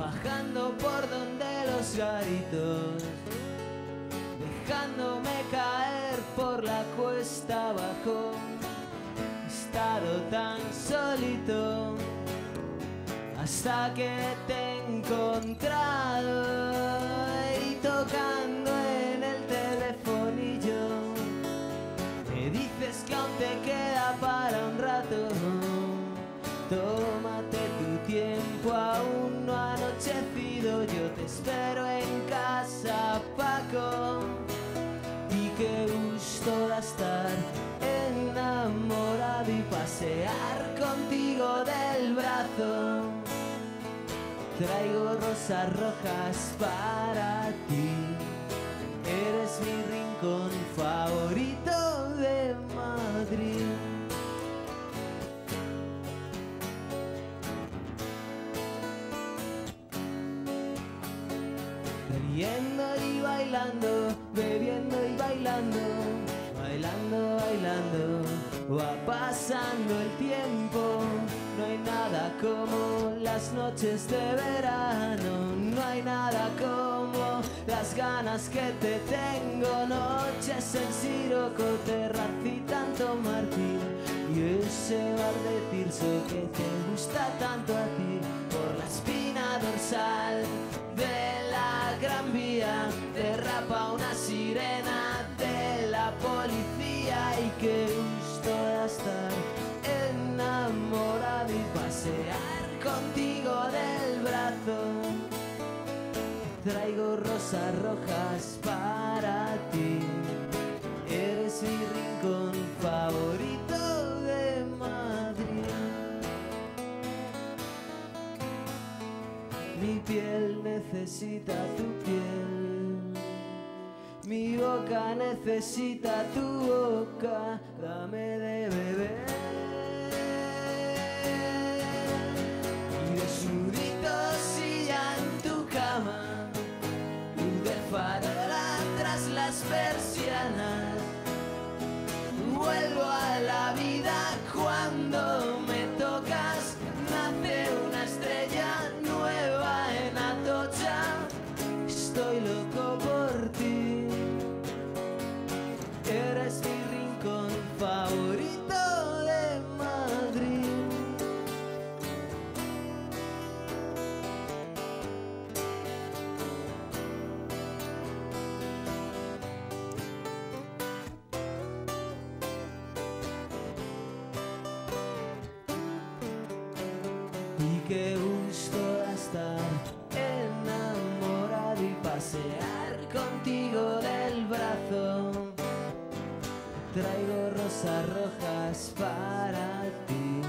bajando por donde los garitos, dejándome caer por la cuesta abajo. Estado tan solito hasta que te he encontrado Traigo rosas rojas para ti. Eres mi rincón favorito de Madrid. Riendo y bailando, bebiendo y bailando, bailando, bailando, va pasando el tiempo. No hay nada como las noches de verano, no hay nada como las ganas que te tengo. Noches en Siroco, terracita en Tomartín y ese bar de Tirso que te gusta tanto a ti. Por la espina dorsal de la Gran Vía derrapa una sirena Traigo rosas rojas para ti. Eres mi rincón favorito de Madrid. Mi piel necesita tu piel. Mi boca necesita tu boca. Dame de beber. Persianas. Vuelvo a la vida cuando me tocas. Nace una estrella nueva en Atocha. Estoy loco Y qué gusto estar enamorado y pasear contigo del brazo. Traigo rosas rojas para ti.